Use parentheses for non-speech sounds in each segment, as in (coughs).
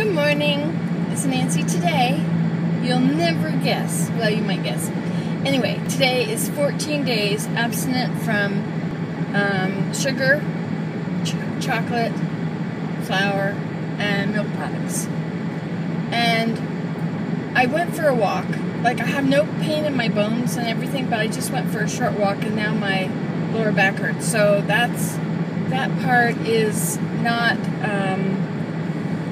Good morning. It's Nancy today. You'll never guess. Well, you might guess. Anyway, today is 14 days abstinent from um, sugar, ch chocolate, flour, and milk products. And I went for a walk. Like, I have no pain in my bones and everything, but I just went for a short walk and now my lower back hurts. So that's, that part is not, um,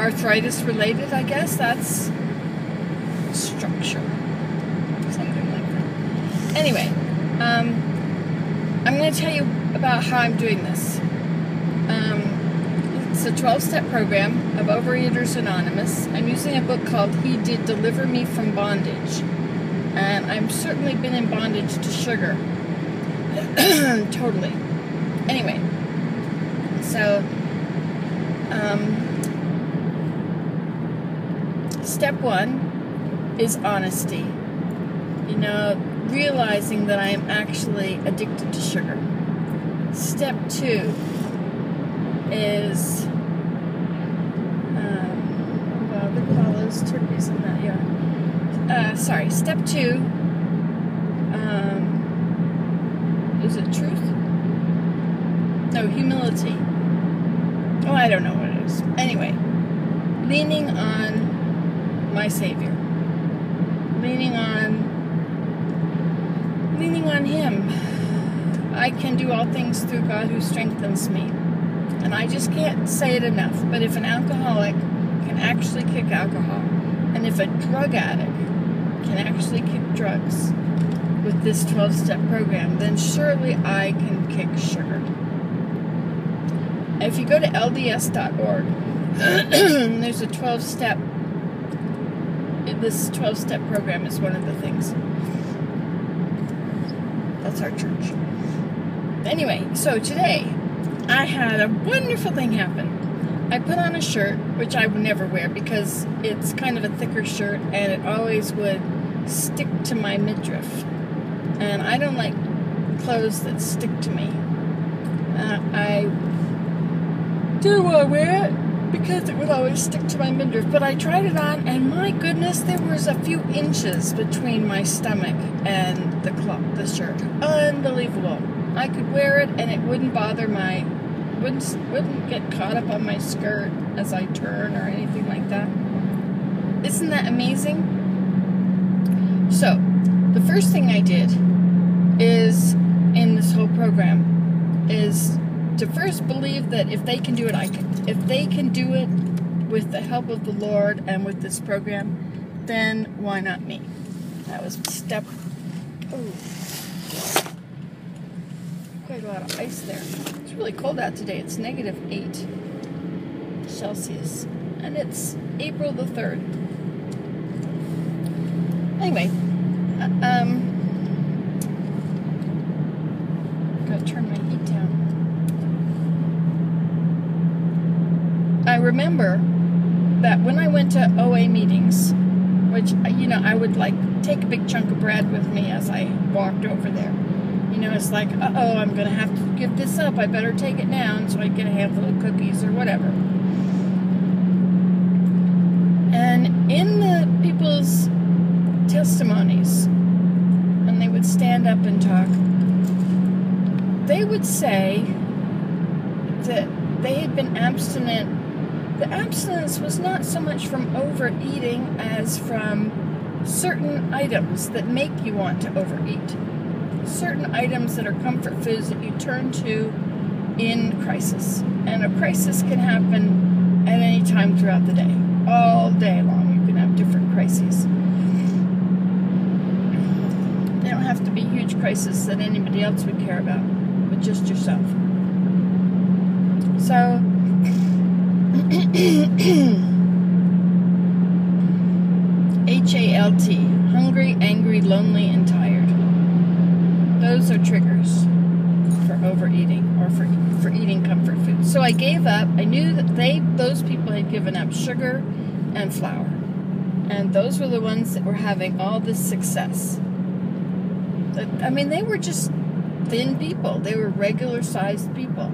arthritis related, I guess. That's structure. Something like that. Anyway, um, I'm going to tell you about how I'm doing this. Um, it's a 12 step program of Overeaters Anonymous. I'm using a book called He Did Deliver Me from Bondage. And I've certainly been in bondage to sugar. (clears throat) totally. Anyway, so um, step one is honesty. You know, realizing that I am actually addicted to sugar. Step two is, um, well, look at all those turkeys in that yard. Uh, sorry, step two, um, is it truth? No, humility. Oh, I don't know what it is. Anyway, leaning on my Savior. Leaning on leaning on Him. I can do all things through God who strengthens me. And I just can't say it enough. But if an alcoholic can actually kick alcohol, and if a drug addict can actually kick drugs with this 12 step program, then surely I can kick sugar. If you go to LDS.org, (clears throat) there's a 12 step this 12 step program is one of the things. That's our church. Anyway, so today I had a wonderful thing happen. I put on a shirt, which I would never wear because it's kind of a thicker shirt and it always would stick to my midriff. And I don't like clothes that stick to me. Uh, I do wear it because it would always stick to my midriff. But I tried it on, and my goodness, there was a few inches between my stomach and the cloth, the shirt. Unbelievable. I could wear it, and it wouldn't bother my, wouldn't wouldn't get caught up on my skirt as I turn or anything like that. Isn't that amazing? So, the first thing I did is in this whole program is to first believe that if they can do it, I can. If they can do it with the help of the Lord and with this program, then why not me? That was step. Oh, quite a lot of ice there. It's really cold out today. It's negative eight Celsius, and it's April the third. Anyway, uh, um, gotta turn my heat down. I remember that when I went to OA meetings, which, you know, I would like take a big chunk of bread with me as I walked over there. You know, it's like, uh oh, I'm going to have to give this up. I better take it now. And so I'd get a handful of cookies or whatever. And in the people's testimonies, and they would stand up and talk, they would say that they had been abstinent the abstinence was not so much from overeating as from certain items that make you want to overeat. Certain items that are comfort foods that you turn to in crisis. And a crisis can happen at any time throughout the day. All day long, you can have different crises. They don't have to be huge crises that anybody else would care about, but just yourself. So, (coughs) H A L T. Hungry, angry, lonely, and tired. Those are triggers for overeating or for for eating comfort food. So I gave up. I knew that they those people had given up sugar and flour. And those were the ones that were having all this success. I mean, they were just thin people. They were regular sized people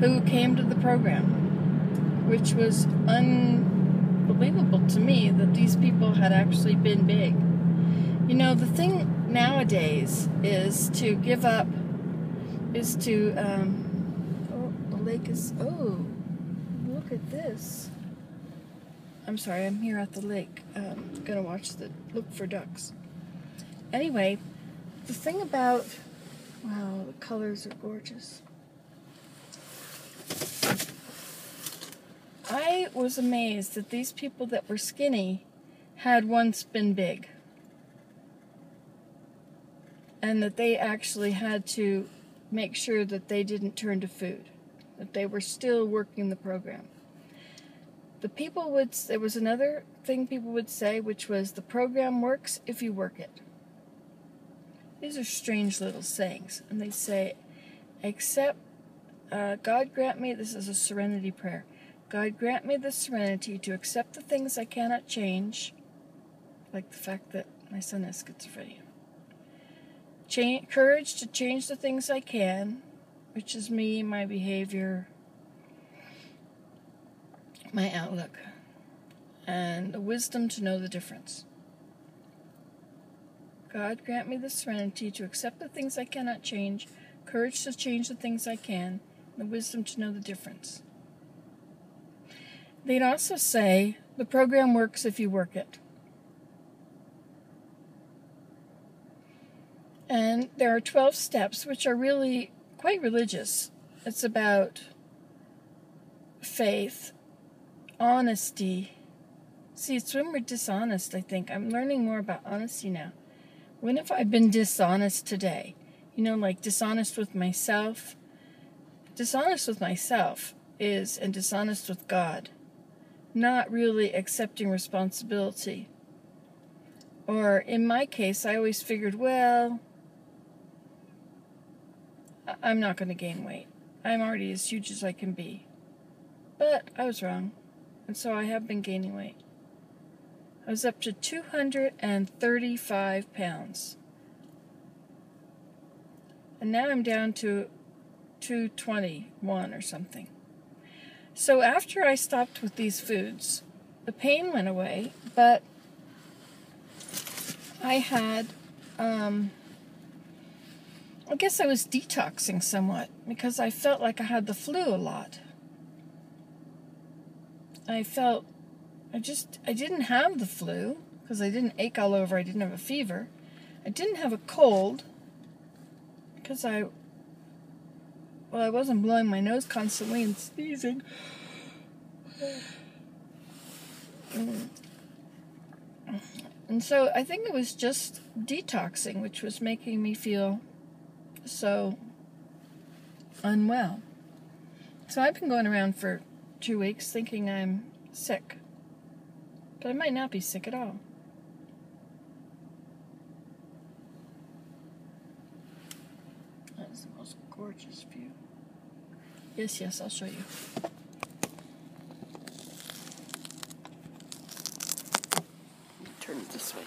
who came to the program which was unbelievable to me that these people had actually been big. You know, the thing nowadays is to give up, is to, um, oh, the lake is, oh, look at this. I'm sorry, I'm here at the lake. Um, gonna watch the, look for ducks. Anyway, the thing about, wow, the colors are gorgeous. I was amazed that these people that were skinny had once been big. And that they actually had to make sure that they didn't turn to food, that they were still working the program. The people would, there was another thing people would say, which was the program works if you work it. These are strange little sayings. And they say, accept, uh, God grant me, this is a serenity prayer. God grant me the serenity to accept the things I cannot change, like the fact that my son has schizophrenia. Courage to change the things I can, which is me, my behavior, my outlook, and the wisdom to know the difference. God grant me the serenity to accept the things I cannot change, courage to change the things I can, and the wisdom to know the difference. They'd also say the program works if you work it. And there are 12 steps, which are really quite religious. It's about faith, honesty. See, it's when we're dishonest, I think. I'm learning more about honesty now. When have I been dishonest today? You know, like dishonest with myself. Dishonest with myself is, and dishonest with God not really accepting responsibility. Or in my case, I always figured, well, I'm not going to gain weight. I'm already as huge as I can be. But I was wrong. And so I have been gaining weight. I was up to 235 pounds. And now I'm down to 221 or something. So after I stopped with these foods, the pain went away, but I had, um, I guess I was detoxing somewhat because I felt like I had the flu a lot. I felt, I just, I didn't have the flu because I didn't ache all over, I didn't have a fever. I didn't have a cold because I well, I wasn't blowing my nose constantly and sneezing. Mm. And so I think it was just detoxing, which was making me feel so unwell. So I've been going around for two weeks thinking I'm sick. But I might not be sick at all. That is the most gorgeous view. Yes, yes, I'll show you. Turn it this way.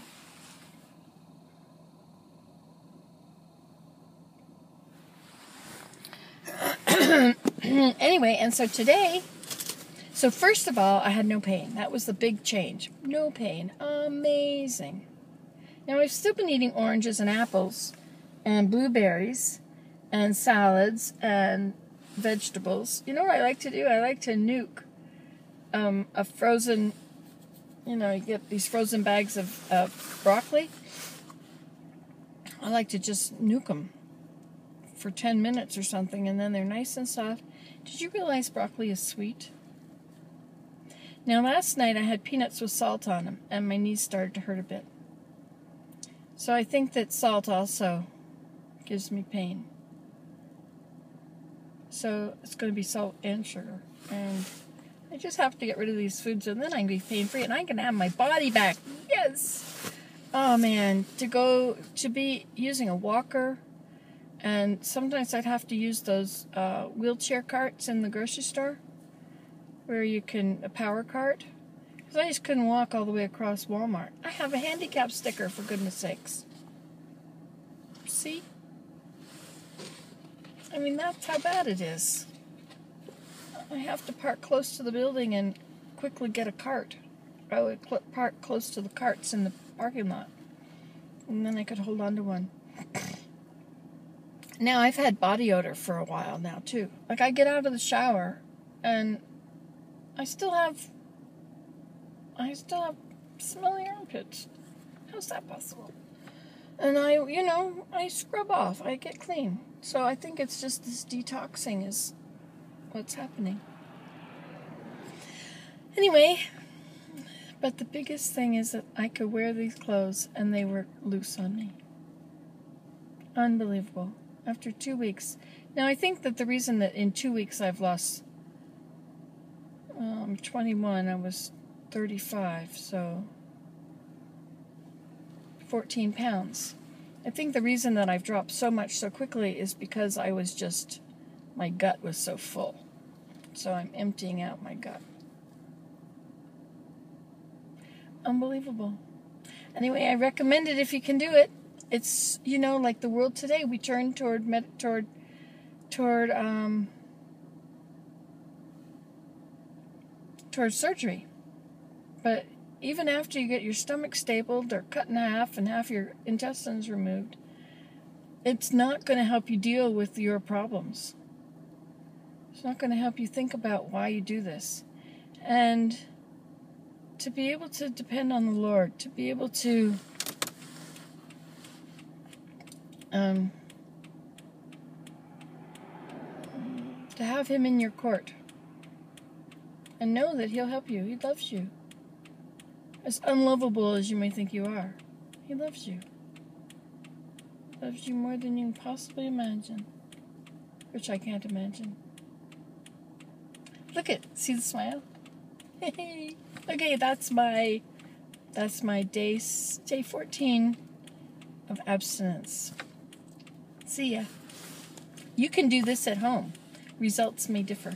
(clears throat) anyway, and so today, so first of all, I had no pain. That was the big change. No pain. Amazing. Now, I've still been eating oranges and apples and blueberries and salads and vegetables. You know what I like to do? I like to nuke um, a frozen, you know, you get these frozen bags of, of broccoli. I like to just nuke them for 10 minutes or something, and then they're nice and soft. Did you realize broccoli is sweet? Now, last night I had peanuts with salt on them, and my knees started to hurt a bit. So I think that salt also gives me pain. So it's going to be salt and sugar. And I just have to get rid of these foods and then I can be pain free and I can have my body back. Yes! Oh man, to go, to be using a walker and sometimes I'd have to use those uh, wheelchair carts in the grocery store where you can, a power cart. Because I just couldn't walk all the way across Walmart. I have a handicap sticker, for goodness sakes. See? I mean, that's how bad it is. I have to park close to the building and quickly get a cart. I would cl- park close to the carts in the parking lot, and then I could hold on to one. (coughs) Now I've had body odor for a while now too. Like I get out of the shower, and I still have. I still have smelly armpits. How's that possible? And I, you know, I scrub off. I get clean. So I think it's just this detoxing is what's happening. Anyway, but the biggest thing is that I could wear these clothes and they were loose on me. Unbelievable. After two weeks. Now, I think that the reason that in two weeks I've lost um, 21, I was 35, so 14 pounds. I think the reason that I've dropped so much so quickly is because I was just, my gut was so full. So I'm emptying out my gut. Unbelievable. Anyway, I recommend it if you can do it. It's you know like the world today. We turn toward med- toward toward um, toward surgery, but even after you get your stomach stapled or cut in half and half your intestines removed, it's not going to help you deal with your problems. It's not going to help you think about why you do this. And to be able to depend on the Lord, to be able to um, to have Him in your court and know that He'll help you. He loves you. As unlovable as you may think you are, He loves you. Loves you more than you can possibly imagine, which I can't imagine. Look at, see the smile? (laughs) okay, that's my that's my day day 14 of abstinence. See ya. You can do this at home. Results may differ.